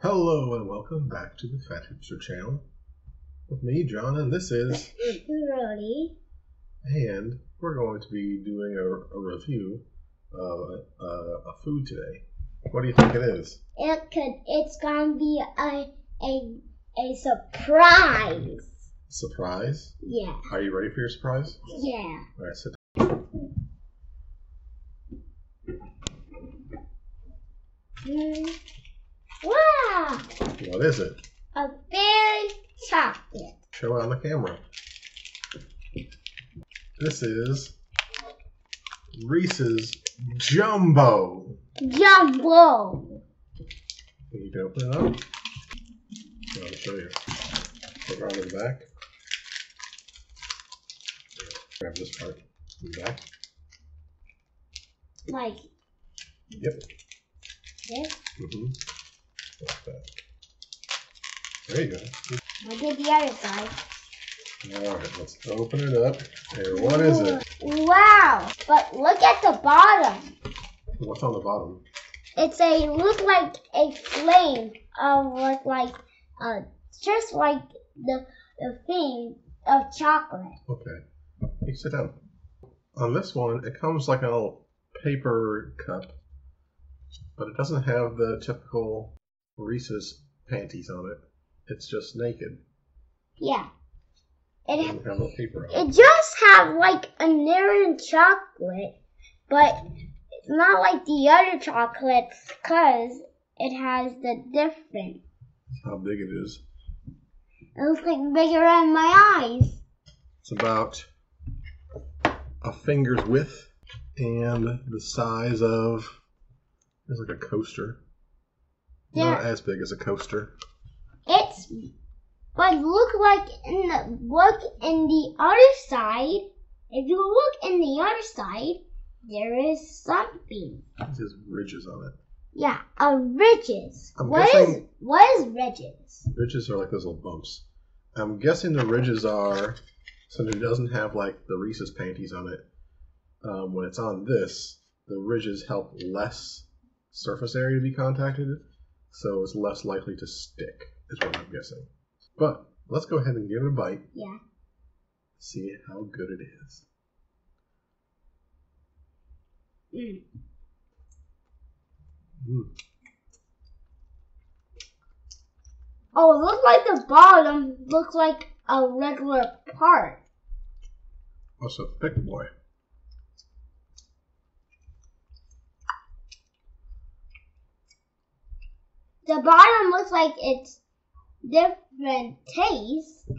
Hello and welcome back to the Fat Hipster channel with me, John, and this is, Really? and we're going to be doing a, a review of a, a food today. What do you think it is? It could. It's gonna be a a a surprise. Surprise? Yeah. Are you ready for your surprise? Yeah. All right, sit. Mm. Wow! What is it? A berry chocolate. Show it on the camera. This is Reese's Jumbo. Jumbo. You can open it up. I'll show you. Put it around to the back. Grab this part in the back. Like Yep. this. Mm-hmm. Like that. There you go. Look at the other side. All right, let's open it up. And what is it? Wow! But look at the bottom. What's on the bottom? It's a look like a flame of look like uh just like the the thing of chocolate. Okay. You sit down. On this one, it comes like a little paper cup, but it doesn't have the typical Reese's panties on it. It's just naked. Yeah. It It have no paper on it. it just have like a Naren chocolate, but it's not like the other chocolates because it has the different. How big it is. It looks like bigger than my eyes. It's about a finger's width and the size of it's like a coaster. Not as big as a coaster. it's but look like in the look in the other side. If you look in the other side, there is something. It has ridges on it. Yeah, a ridges. I'm What is guessing- what is ridges? Ridges are like those little bumps. I'm guessing the ridges are so it doesn't have like the Reese's panties on it. Um, when it's on this, the ridges help less surface area to be contacted, so it's less likely to stick. Is what I'm guessing. But let's go ahead and give it a bite. Yeah. See how good it is. Mm. Mm. Oh, it looks like the bottom looks like a regular part. That's a thick boy. The bottom looks like it's different taste.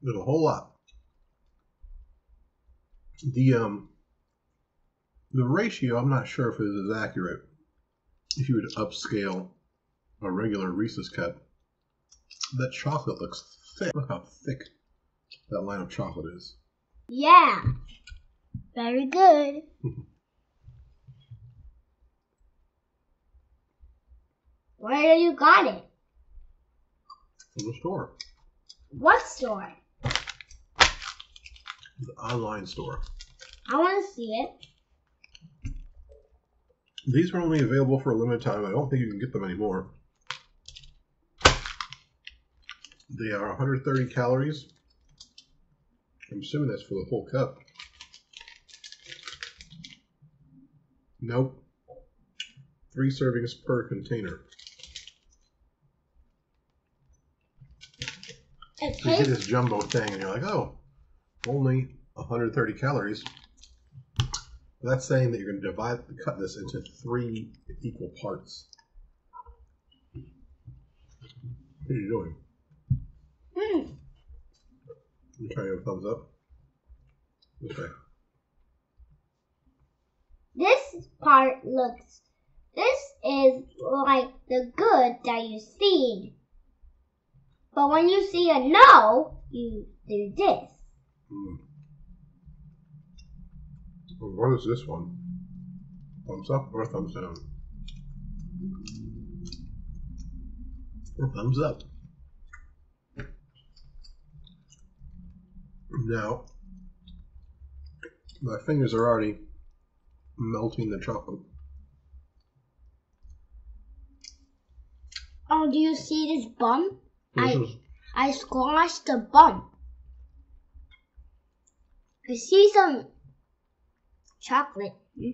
There's a whole lot. The um the ratio, I'm not sure if it is accurate. If you would upscale a regular Reese's cup, that chocolate looks thick. Look how thick that line of chocolate is. Yeah. Very good. Where you got it? From the store, What store? the online store. I want to see it. These are only available for a limited time. I don't think you can get them anymore. They are 130 calories. I'm assuming that's for the whole cup. Nope. Three servings per container. So you get this jumbo thing, and you're like, oh, only 130 calories. That's saying that you're going to divide, cut this into three equal parts. What are you doing? You trying to give a thumbs up? Okay. This part looks. This is like the good that you see. But when you see a no, you do this. Hmm. Well, what is this one? Thumbs up or thumbs down? Or thumbs up. Now, My fingers are already melting the chocolate. Oh, do you see this bump? This I- is- I squashed the bump. I see some chocolate. Hmm?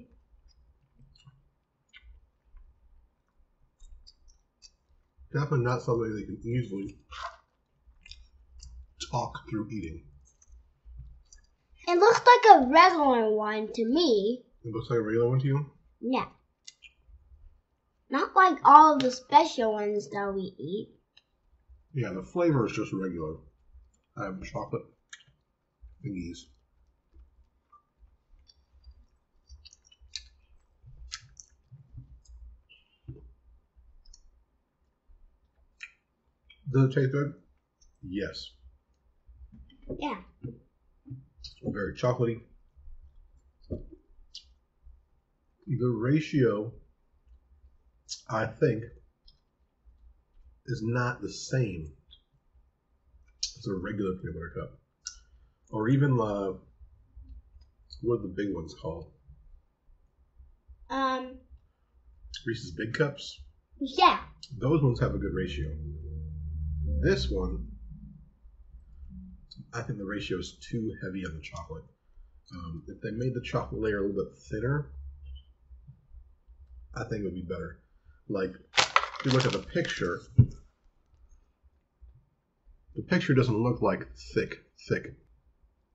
definitely not something that you can easily talk through eating. It looks like a regular one to me. It looks like a regular one to you. Yeah. Not like all of the special ones that we eat. Yeah, the flavor is just regular. I have chocolate thingies. Does it taste good? Yes. Yeah. Very chocolatey. The ratio, I think, is not the same as a regular peanut butter cup, or even uh, what are the big ones called? Um. Reese's Big Cups. Yeah. Those ones have a good ratio. This one, I think the ratio is too heavy on the chocolate. Um, if they made the chocolate layer a little bit thinner, I think it would be better. Like, if you look at the picture, the picture doesn't look like thick, thick.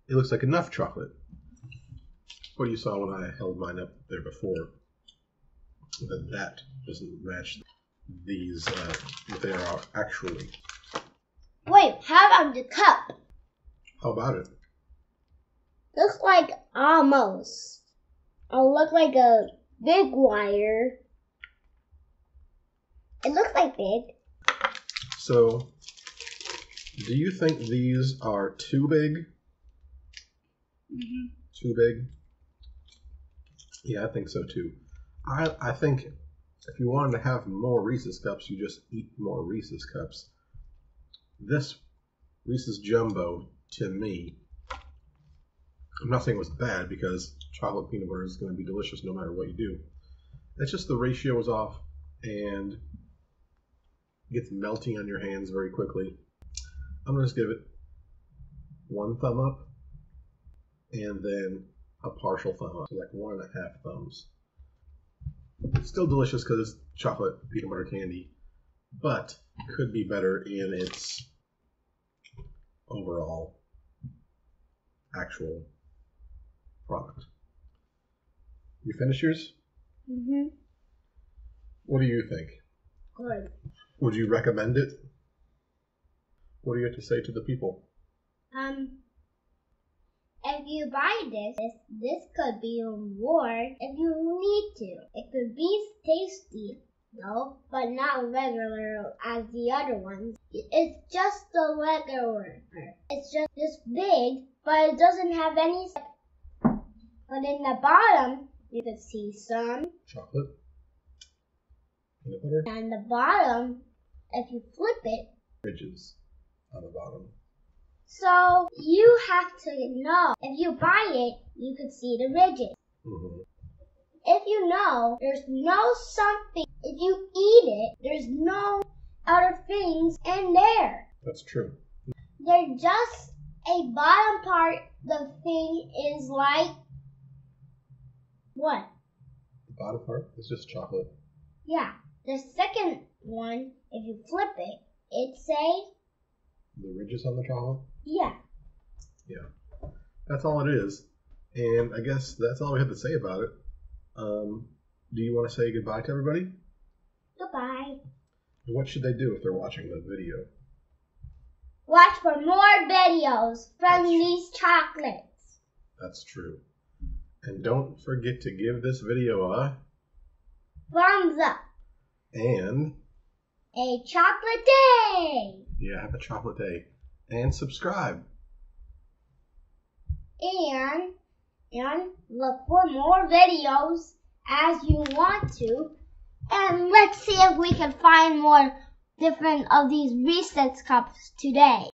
It looks like enough chocolate. What you saw when I held mine up there before, that that doesn't match these, uh, what they are actually. Wait, how about the cup? How about it? Looks like almost. It look like a big wire. It looks like big. So, do you think these are too big? Mm-hmm. Too big? Yeah, I think so too. I I think if you wanted to have more Reese's cups, you just eat more Reese's cups. This Reese's Jumbo, to me, I'm not saying it was bad because chocolate peanut butter is going to be delicious no matter what you do. It's just the ratio is off and gets melting on your hands very quickly. I'm going to just give it one thumb up and then a partial thumb up, so like one and a half thumbs. It's still delicious because it's chocolate peanut butter candy, but could be better in its overall actual product. You finish yours? Mm-hmm. What do you think? Good. Would you recommend it? What do you have to say to the people? Um, if you buy this, this, this could be more if you need to. It could be tasty, though, but not regular as the other ones. It's just the regular. It's just this big, but it doesn't have any. But in the bottom, you can see some. Chocolate? Peanut butter? And the bottom, if you flip it, Ridges on the bottom. so you have to know. If you buy it, you could see the ridges. hmm if you know there's no something, if you eat it, there's no other things in there. That's true. They're just a bottom part. The thing is like what? The bottom part is just chocolate. Yeah. The second one, if you flip it, it's a The ridges on the chocolate. yeah. Yeah. That's all it is. And I guess that's all we have to say about it. Um, do you want to say goodbye to everybody? Goodbye. What should they do if they're watching the video? Watch for more videos from That's- these chocolates. That's true. And don't forget to give this video a Thumbs up. and A chocolate day. yeah, have a chocolate day and subscribe. and and look for more videos as you want to. And let's see if we can find more different of these Reese's cups today.